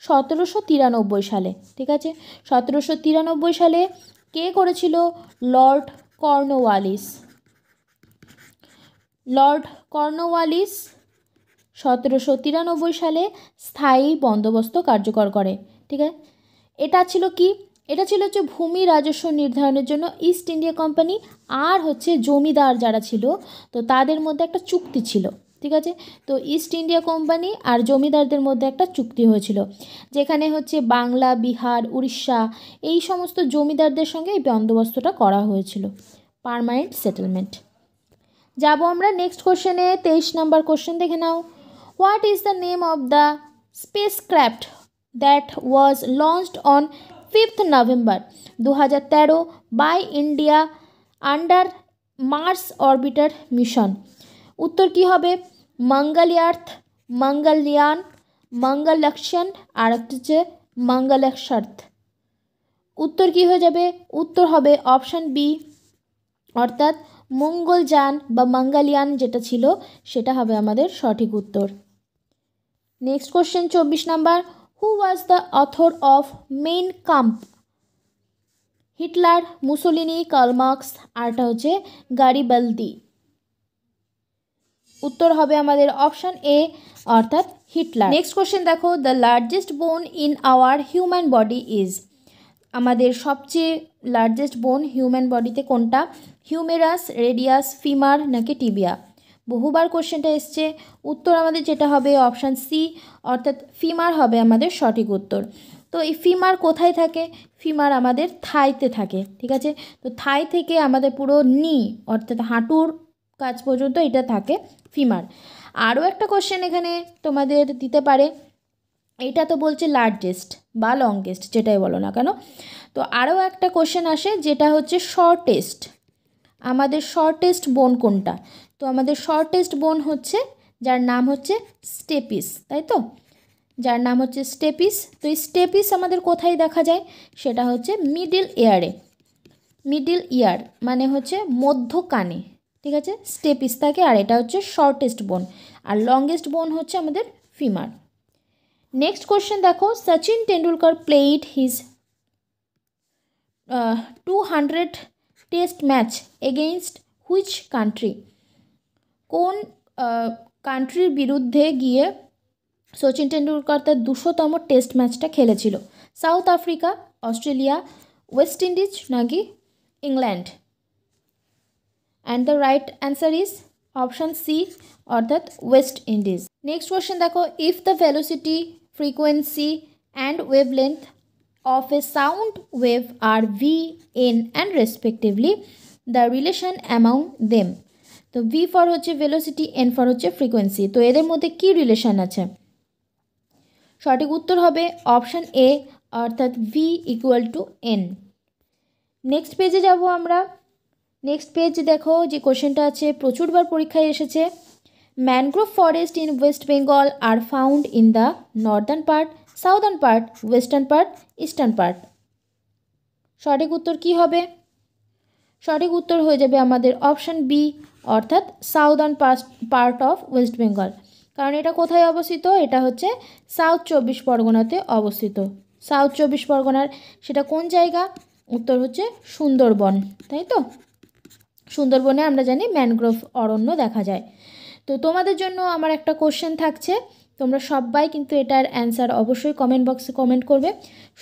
Speaker 1: সতেরোশো তিরানব্বই সালে, ঠিক আছে? সতেরোশো তিরানব্বই সালে কে করেছিল? লর্ড কর্নওয়ালিস লর্ড কর্নওয়ালিস সতেরোশো তিরানব্বই সালে স্থায়ী বন্দোবস্ত কার্যকর করে, ঠিক আছে? এটা ছিল কি? এটা ছিল হচ্ছে ভূমি রাজস্ব নির্ধারণের জন্য ইস্ট ইন্ডিয়া কোম্পানি আর হচ্ছে জমিদার যারা ছিল, তো তাদের মধ্যে একটা চুক্তি ছিল, ঠিক আছে? তো ইস্ট ইন্ডিয়া কোম্পানি আর জমিদারদের মধ্যে একটা চুক্তি হয়েছিল, যেখানে হচ্ছে বাংলা, বিহার, উড়িষ্যা এই সমস্ত জমিদারদের সঙ্গে এই বন্দোবস্তটা করা হয়েছিল পারমানেন্ট সেটেলমেন্ট যাব আমরা নেক্সট কোশ্চেনে তেইশ নাম্বার কোশ্চেন দেখে নাও। What is the name of the spacecraft launched on fifth November দু হাজার তেরো by India under Mars orbiter mission উত্তর কি হবে? মঙ্গলয়ার্থ, মঙ্গলয়ান মঙ্গলক্ষণ আর একটা হচ্ছে মঙ্গলক্ষার্থ উত্তর কি হয়ে যাবে? উত্তর হবে অপশান বি অর্থাৎ মঙ্গলযান বা মঙ্গলয়ান যেটা ছিল, সেটা হবে আমাদের সঠিক উত্তর। নেক্সট কোশ্চেন চব্বিশ number. Who was the author of Mein Kampf Hitler Mussolini Karl Marx আরটা হচ্ছে গারিবালদি উত্তর হবে আমাদের অপশান এ অর্থাৎ হিটলার নেক্সট কোশ্চেন দেখো the largest bone in our human body is আমাদের সবচেয়ে লার্জেস্ট বোন হিউম্যান বডিতে কোনটা? হিউমেরাস রেডিয়াস ফিমার নাকি টিবিয়া বহুবার কোশ্চেনটা এসছে। উত্তর আমাদের যেটা হবে অপশান সি অর্থাৎ ফিমার হবে আমাদের সঠিক উত্তর। তো এই ফিমার কোথায় থাকে? ফিমার আমাদের থাইতে থাকে, ঠিক আছে? তো থাই থেকে আমাদের পুরো নি, অর্থাৎ হাঁটুর কাজ পর্যন্ত এটা থাকে ফিমার আরও একটা কোশ্চেন এখানে তোমাদের দিতে পারে। এটা তো বলছে লার্জেস্ট বা লংগেস্ট যেটাই বলো না কেন। তো আরও একটা কোশ্চেন আসে, যেটা হচ্ছে শর্টেস্ট আমাদের শর্টেস্ট বোন কোনটা? তো আমাদের শর্টেস্ট বোন হচ্ছে, যার নাম হচ্ছে স্টেপিস তাই তো? যার নাম হচ্ছে স্টেপিস তো এই স্টেপিস আমাদের কোথায় দেখা যায়? সেটা হচ্ছে মিডিল ইয়ারে মিডিল ইয়ার মানে হচ্ছে মধ্য কানে, ঠিক আছে? স্টেপিস থাকে, আর এটা হচ্ছে শর্টেস্ট বোন আর লংগেস্ট বোন হচ্ছে আমাদের ফিমার নেক্সট কোশ্চেন দেখো Sachin Tendulkar played his two hundred test match against which country কোন কান্ট্রির বিরুদ্ধে গিয়ে সচিন টেন্ডুলকার তার দুশোতম টেস্ট ম্যাচটা খেলেছিল। South Africa, Australia, West Indies নাকি England? And the right answer is option C অর্থাৎ ওয়েস্ট ইন্ডিজ। নেক্সট কোয়েশ্চেন দেখো if the velocity frequency and wavelength of a sound wave are V N and respectively the relation among them তো V for হচ্ছে velocity N for হচ্ছে frequency তো এদের মধ্যে কি relation আছে? সঠিক উত্তর হবে অপশান এ অর্থাৎ V equal to N next পেজে যাব আমরা। নেক্সট পেজ দেখো যে কোশ্চেনটা আছে, প্রচুরবার পরীক্ষায় এসেছে। Mangrove forest in West Bengal are found in the northern part southern part western part eastern part সঠিক উত্তর কি হবে? সঠিক উত্তর হয়ে যাবে আমাদের অপশান বি অর্থাৎ southern part of West Bengal কারণ এটা কোথায় অবস্থিত? এটা হচ্ছে সাউথ চব্বিশ পরগনাতে অবস্থিত। সাউথ চব্বিশ পরগনার সেটা কোন জায়গা? উত্তর হচ্ছে সুন্দরবন, তাই তো? সুন্দরবনে আমরা জানি ম্যানগ্রোভ অরণ্য দেখা যায়। তো তোমাদের জন্য আমার একটা কোশ্চেন থাকছে। তোমরা সবাই কিন্তু এটার অ্যান্সার অবশ্যই কমেন্ট বক্সে কমেন্ট করবে।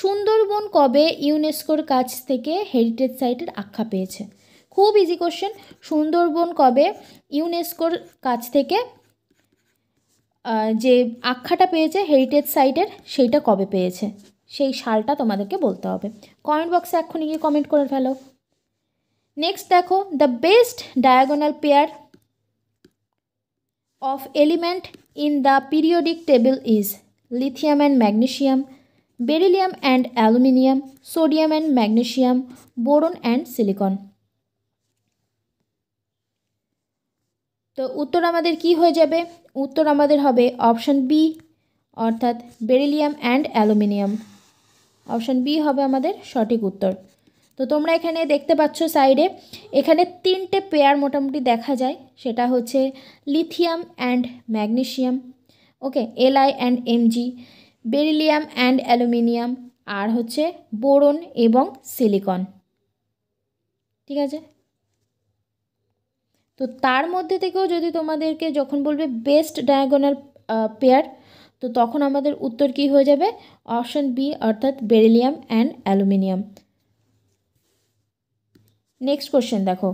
Speaker 1: সুন্দরবন কবে ইউনেস্কোর কাছ থেকে হেরিটেজ সাইটের আখ্যা পেয়েছে? খুব ইজি কোশ্চেন সুন্দরবন কবে ইউনেস্কোর কাছ থেকে যে আখ্যাটা পেয়েছে হেরিটেজ সাইটের সেইটা কবে পেয়েছে? সেই সালটা তোমাদেরকে বলতে হবে। কমেন্ট বক্সে এক্ষুনি গিয়ে কমেন্ট করে ফেলো। নেক্সট দেখো the best diagonal pair of element in the periodic table is lithium and magnesium, beryllium and aluminium, sodium and magnesium, boron and silicon. তো উত্তর আমাদের কি হয়ে যাবে উত্তর আমাদের হবে অপশান বি অর্থাৎ beryllium and aluminium option B হবে আমাদের সঠিক উত্তর তো তোমরা এখানে দেখতে পাচ্ছ সাইডে, এখানে তিনটে পেয়ার মোটামুটি দেখা যায়। সেটা হচ্ছে lithium and magnesium okay L I and M G beryllium and aluminium, আর হচ্ছে বোরন এবং সিলিকন। ঠিক আছে? তো তার মধ্যে থেকেও যদি তোমাদেরকে যখন বলবে বেস্ট ডায়াগোনাল পেয়ার, তো তখন আমাদের উত্তর কি হয়ে যাবে? অপশান বি অর্থাৎ beryllium and aluminium. Next question দেখো।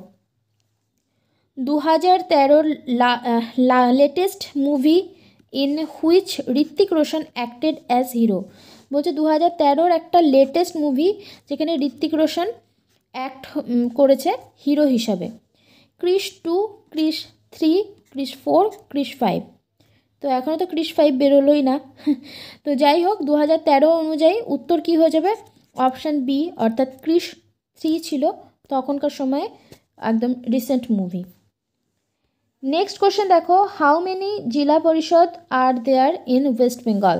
Speaker 1: দু হাজার তেরোর latest movie in which Hrithik Roshan acted as hero বলছে দু হাজার তেরোর একটা লেটেস্ট মুভি যেখানে ঋত্বিক রোশন অ্যাক্ট করেছে হিরো হিসাবে। Krrish two Krrish three Krrish four Krrish five তো এখনও তো ক্রিস ফাইভ বেরোলোই না। তো যাই হোক দু হাজার তেরো অনুযায়ী উত্তর কী হয়ে যাবে? অপশান বি অর্থাৎ ক্রিস থ্রি ছিল। তখনকার সময়ে একদম রিসেন্ট মুভি নেক্সট কোশ্চেন দেখো how many zila parishad are there in West Bengal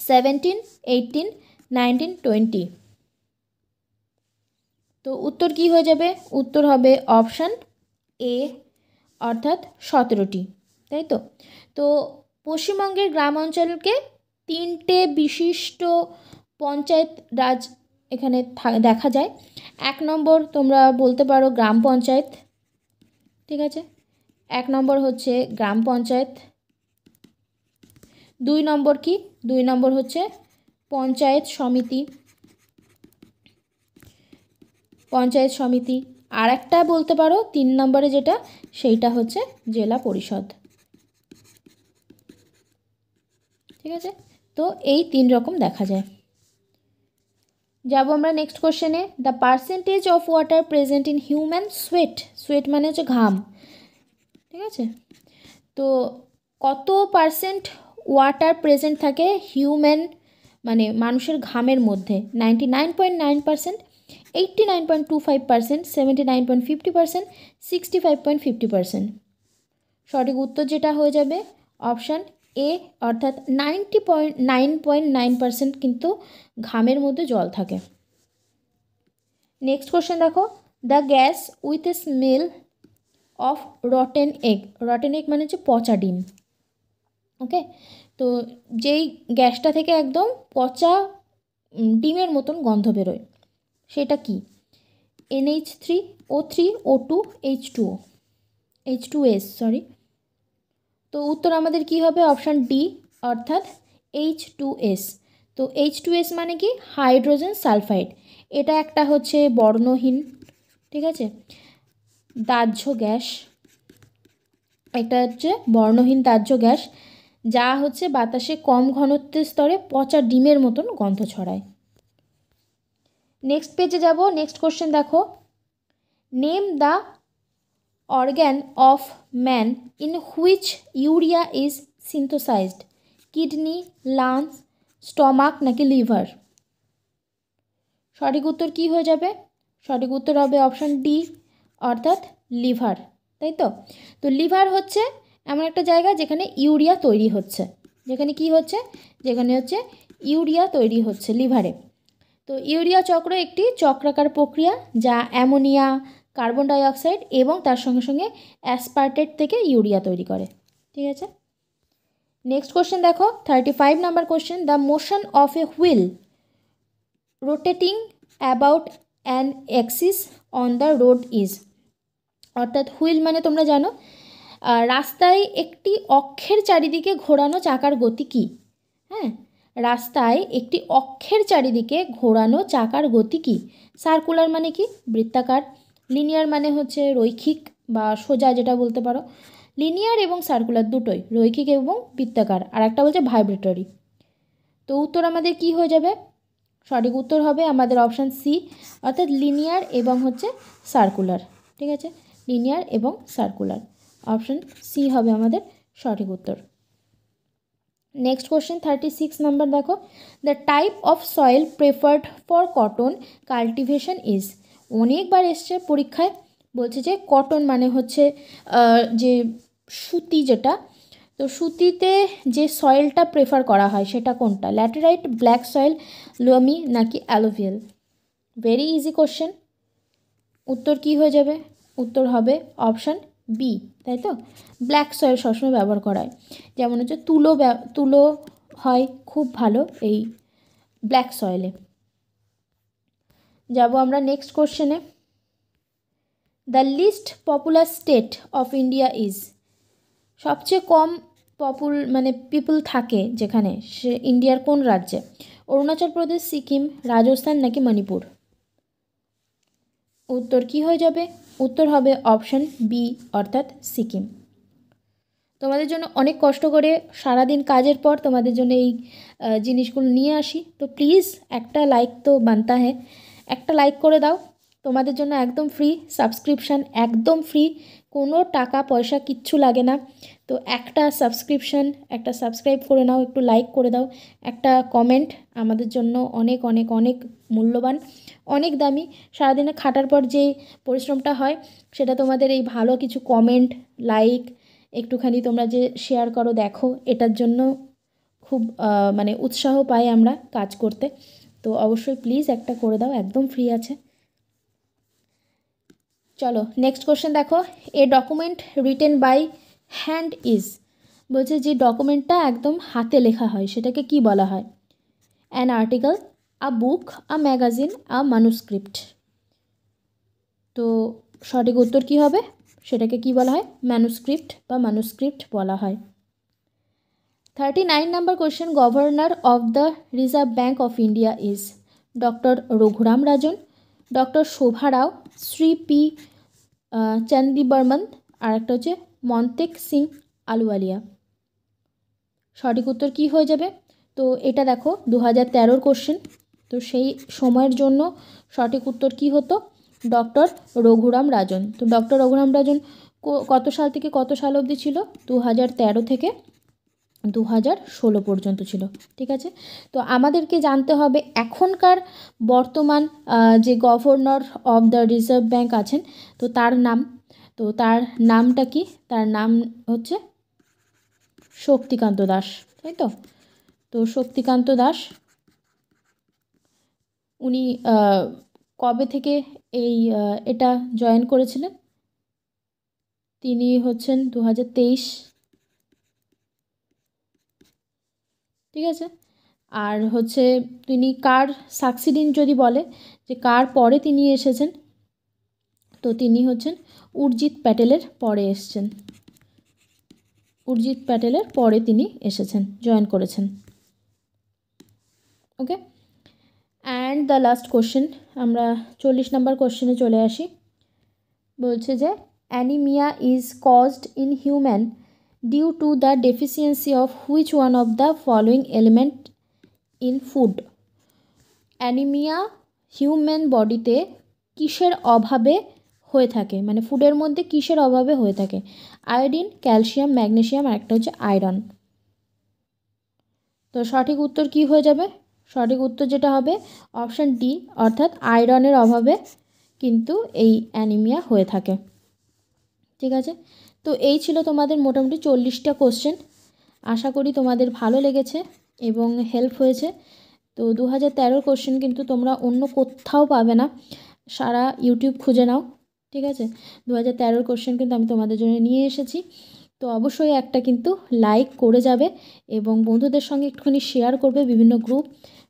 Speaker 1: seventeen eighteen nineteen twenty তো উত্তর কি হয়ে যাবে? উত্তর হবে অপশান এ অর্থাৎ সতেরোটি, তাই তো? তো পশ্চিমবঙ্গের গ্রাম অঞ্চলকে তিনটে বিশিষ্ট পঞ্চায়েত রাজ এখানে দেখা যায়। এক নম্বর তোমরা বলতে পারো গ্রাম পঞ্চায়েত, ঠিক আছে? এক নম্বর হচ্ছে গ্রাম পঞ্চায়েত, দুই নম্বর কি? দুই নম্বর হচ্ছে পঞ্চায়েত সমিতি পঞ্চায়েত সমিতি। আর একটা বলতে পারো তিন নম্বরে যেটা, সেইটা হচ্ছে জেলা পরিষদ। ঠিক আছে? তো এই তিন রকম দেখা যায়। যাব আমরা নেক্সট কোশ্চেনে the percentage of water present in human sweat sweat মানে হচ্ছে ঘাম, ঠিক আছে? তো কত পার্সেন্ট ওয়াটার প্রেজেন্ট থাকে হিউম্যান মানে মানুষের ঘামের মধ্যে? Ninety nine point nine percent eighty nine point two five percent seventy nine point fifty percent sixty five point fifty percent সঠিক উত্তর যেটা হয়ে যাবে অপশান এ অর্থাৎ ninety point nine point nine percent কিন্তু ঘামের মধ্যে জল থাকে। নেক্সট কোশ্চেন দেখো। The gas with a smell of rotten egg rotten egg মানে হচ্ছে পচা ডিম। ওকে তো যেই গ্যাসটা থেকে একদম পচা ডিমের মতন গন্ধ বেরোয়, সেটা কি? N H three O three O two H two H two S sorry তো উত্তর আমাদের কি হবে? অপশান ডি অর্থাৎ এইচ টু এস তো এইচ টু এস মানে কি? হাইড্রোজেন সালফাইড এটা একটা হচ্ছে বর্ণহীন, ঠিক আছে? দাহ্য গ্যাস। এটা হচ্ছে বর্ণহীন দাহ্য গ্যাস, যা হচ্ছে বাতাসে কম ঘনত্বের স্তরে পচা ডিমের মতন গন্ধ ছড়ায়। নেক্সট পেজে যাব। নেক্সট কোশ্চেন দেখো। Name the organ of man in which urea is synthesised, kidney, lungs, stomach নাকি লিভার? সঠিক উত্তর কি হয়ে যাবে? সঠিক উত্তর হবে অপশান ডি, অর্থাৎ লিভার, তাই তো? তো লিভার হচ্ছে এমন একটা জায়গা যেখানে ইউরিয়া তৈরি হচ্ছে। যেখানে কি হচ্ছে? যেখানে হচ্ছে ইউরিয়া তৈরি হচ্ছে লিভারে। তো ইউরিয়া চক্র একটি চক্রাকার প্রক্রিয়া যা অ্যামোনিয়া কার্বন ডাইঅক্সাইড এবং তার সঙ্গে সঙ্গে অ্যাসপার্টেট থেকে ইউরিয়া তৈরি করে। ঠিক আছে? নেক্সট কোশ্চেন দেখো। Thirty five number question the motion of a wheel rotating about an axis on the road is অর্থাৎ হুইল মানে তোমরা জানো রাস্তায় একটি অক্ষের চারিদিকে ঘোরানো চাকার গতি কী? হ্যাঁ? রাস্তায় একটি অক্ষের চারিদিকে ঘোরানো চাকার গতি কী? সার্কুলার মানে কি? বৃত্তাকার। লিনিয়ার মানে হচ্ছে রৈখিক বা সোজা যেটা বলতে পারো। লিনিয়ার এবং সার্কুলার দুটোই, রৈখিক এবং বৃত্তাকার। আর একটা বলছে ভাইব্রেটরি তো উত্তর আমাদের কি হয়ে যাবে? সঠিক উত্তর হবে আমাদের অপশান সি অর্থাৎ লিনিয়ার এবং হচ্ছে সার্কুলার ঠিক আছে? লিনিয়ার এবং সার্কুলার অপশান সি হবে আমাদের সঠিক উত্তর। Next question thirty six number দেখো। The type of soil preferred for cotton cultivation is অনেকবার এসছে পরীক্ষায়, বলছে যে কটন মানে হচ্ছে যে সুতি যেটা, তো সুতিতে যে সয়েলটা প্রেফার করা হয় সেটা কোনটা? ল্যাটেরাইট ব্ল্যাক সয়েল লোমি নাকি অ্যালোভিয়াল ভেরি ইজি কোশ্চেন উত্তর কি হয়ে যাবে? উত্তর হবে অপশান বি তাই তো? ব্ল্যাক সয়েল সবসময় ব্যবহার করা হয়। যেমন হচ্ছে তুলো তুলো হয় খুব ভালো এই ব্ল্যাক সয়েলে যাব আমরা নেক্সট কোশ্চেনে the least popular state of India is সবচেয়ে কম পপুল মানে পিপল থাকে যেখানে, সে ইন্ডিয়ার কোন রাজ্যে? অরুণাচল প্রদেশ, সিকিম, রাজস্থান নাকি মণিপুর? উত্তর কি হয়ে যাবে? উত্তর হবে অপশান বি অর্থাৎ সিকিম। তোমাদের জন্য অনেক কষ্ট করে সারাদিন কাজের পর তোমাদের জন্য এই জিনিসগুলো নিয়ে আসি। তো প্লিজ একটা লাইক তো বানতা হ্যাঁ। একটা লাইক করে দাও। তোমাদের জন্য একদম ফ্রি সাবস্ক্রিপশান একদম ফ্রি কোনো টাকা পয়সা কিচ্ছু লাগে না। তো একটা সাবস্ক্রিপশান একটা সাবস্ক্রাইব করে নাও, একটু লাইক করে দাও। একটা কমেন্ট আমাদের জন্য অনেক অনেক অনেক মূল্যবান, অনেক দামি। সারাদিনে খাটার পর যে পরিশ্রমটা হয়, সেটা তোমাদের এই ভালো কিছু কমেন্ট লাইক একটুখানি তোমরা যে শেয়ার করো, দেখো। এটার জন্য খুব মানে উৎসাহ পাই আমরা কাজ করতে। তো অবশ্যই প্লিজ একটা করে দাও, একদম ফ্রি আছে। চলো নেক্সট কোশ্চেন দেখো। A document written by hand is বলছে যে ডকুমেন্টটা একদম হাতে লেখা হয়, সেটাকে কি বলা হয়? An article a book a magazine a manuscript তো সঠিক উত্তর কি হবে? সেটাকে কি বলা হয়? ম্যানুস্ক্রিপ্ট বা মানুস্ক্রিপ্ট বলা হয়। Thirty nine number question governor of the Reserve Bank of India is doctor Raghuram Rajan doctor Shobha Rao Shri P Chandi Barman আর একটা হচ্ছে মন্তেক সিং আলুয়ালিয়া সঠিক উত্তর কি হয়ে যাবে? তো এটা দেখো দু হাজার তেরোর কোশ্চেন তো সেই সময়ের জন্য সঠিক উত্তর কি হতো? ডক্টর রঘুরাম রাজন তো ডক্টর রঘুরাম রাজন কত সাল থেকে কত সাল অবধি ছিল? দু হাজার তেরো থেকে দু হাজার ষোলো পর্যন্ত ছিল, ঠিক আছে? তো আমাদেরকে জানতে হবে এখনকার বর্তমান যে governor of the reserve bank আছেন, তো তার নাম, তো তার নামটা কি? তার নাম হচ্ছে শক্তিকান্ত দাস, তাই তো? তো শক্তিকান্ত দাস, উনি কবে থেকে এই এটা জয়েন করেছিলেন? তিনি হচ্ছেন দু হাজার তেইশ ঠিক আছে? আর হচ্ছে তিনি কার সাকসিডিন যদি বলে যে কার পরে তিনি এসেছেন, তো তিনি হচ্ছেন উর্জিত প্যাটেলের পরে এসছেন। উর্জিত প্যাটেলের পরে তিনি এসেছেন, জয়েন করেছেন। Okay and the last question আমরা চল্লিশ নম্বর কোশ্চেনে চলে আসি। বলছে যে anaemia is caused in human due to the deficiency of which one of the following element in food anaemia human বডিতে কিসের অভাবে হয়ে থাকে? মানে ফুডের মধ্যে কিসের অভাবে হয়ে থাকে? আয়োডিন ক্যালসিয়াম ম্যাগনেশিয়াম আর একটা হচ্ছে আয়রন তো সঠিক উত্তর কি হয়ে যাবে? সঠিক উত্তর যেটা হবে অপশান ডি অর্থাৎ আয়রনের অভাবে কিন্তু এই অ্যানিমিয়া হয়ে থাকে। ঠিক আছে? তো এই ছিল তোমাদের মোটামুটি চল্লিশটা কোশ্চেন আশা করি তোমাদের ভালো লেগেছে এবং হেল্প হয়েছে। তো দু হাজার তেরোর কোশ্চেন কিন্তু তোমরা অন্য কোথাও পাবে না। সারা ইউটিউব খুঁজে নাও, ঠিক আছে? দু হাজার তেরোর কোশ্চেন কিন্তু আমি তোমাদের জন্য নিয়ে এসেছি। তো অবশ্যই একটা কিন্তু লাইক করে যাবে এবং বন্ধুদের সঙ্গে একটুখানি শেয়ার করবে বিভিন্ন গ্রুপ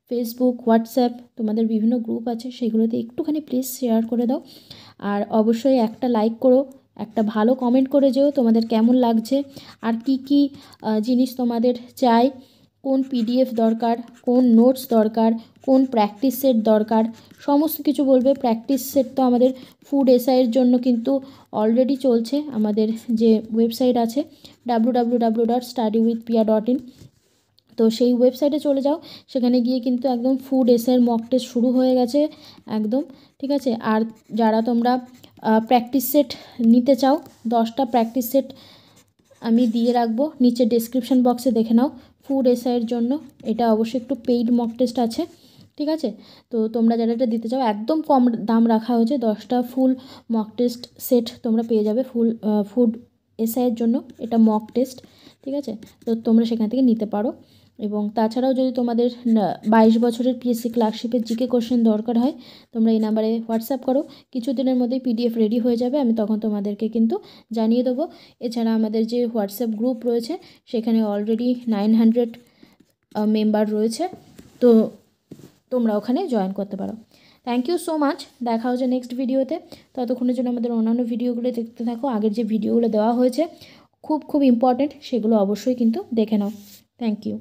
Speaker 1: ফেসবুক হোয়াটসঅ্যাপ তোমাদের বিভিন্ন গ্রুপ আছে, সেগুলোতে একটুখানি প্লিজ শেয়ার করে দাও। আর অবশ্যই একটা লাইক করো। একটা ভালো কমেন্ট করে যেও তোমাদের কেমন লাগছে? আর কি কি জিনিস তোমাদের চাই? কোন পিডিএফ দরকার? কোন নোটস দরকার? কোন প্র্যাকটিস সেট দরকার? সমস্ত কিছু বলবে। প্র্যাকটিস সেট তো আমাদের ফুড এসআইয়ের জন্য কিন্তু অলরেডি চলছে। আমাদের যে ওয়েবসাইট আছে W W dot study dot in তো সেই ওয়েবসাইটে চলে যাও। সেখানে গিয়ে কিন্তু একদম ফুড এসের মক টেস্ট শুরু হয়ে গেছে। একদম, ঠিক আছে? আর যারা তোমরা প্র্যাকটিস সেট নিতে চাও, দশটা প্র্যাকটিস সেট আমি দিয়ে রাখব, নিচে ডেসক্রিপশন বক্সে দেখে নাও ফুড এসআইয়ের জন্য, এটা অবশ্যই একটু পেইড মক টেস্ট আছে, ঠিক আছে? তো তোমরা যারা এটা দিতে চাও, একদম কম দাম রাখা হয়েছে, দশটা ফুল মক টেস্ট সেট তোমরা পেয়ে যাবে ফুল ফুড এসআইয়ের জন্য, এটা মক টেস্ট ঠিক আছে? তো তোমরা সেখান থেকে নিতে পারো। এবং তাছাড়াও যদি তোমাদের বাইশ বছরের পিএসসি ক্লার্কশিপের জিকে কোশ্চেন দরকার হয়, তোমরা এই নাম্বারে হোয়াটসঅ্যাপ করো। কিছুদিনের মধ্যেই পিডিএফ রেডি হয়ে যাবে, আমি তখন তোমাদেরকে কিন্তু জানিয়ে দেবো। এছাড়া আমাদের যে হোয়াটসঅ্যাপ গ্রুপ রয়েছে, সেখানে অলরেডি নাইন হান্ড্রেড মেম্বার রয়েছে। তো তোমরা ওখানে জয়েন করতে পারো। থ্যাংক ইউ সো মাচ দেখা হচ্ছে নেক্সট ভিডিওতে ততক্ষণের জন্য আমাদের অন্যান্য ভিডিওগুলো দেখতে থাকো। আগের যে ভিডিওগুলো দেওয়া হয়েছে, খুব খুব ইম্পর্ট্যান্ট সেগুলো অবশ্যই কিন্তু দেখে নাও। Thank you